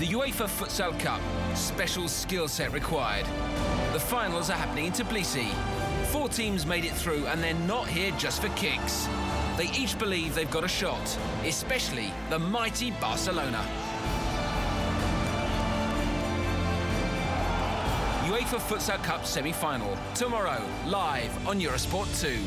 The UEFA Futsal Cup. Special skill set required. The finals are happening in Tbilisi. Four teams made it through and they're not here just for kicks. They each believe they've got a shot, especially the mighty Barcelona. UEFA Futsal Cup semi-final, tomorrow, live on Eurosport 2.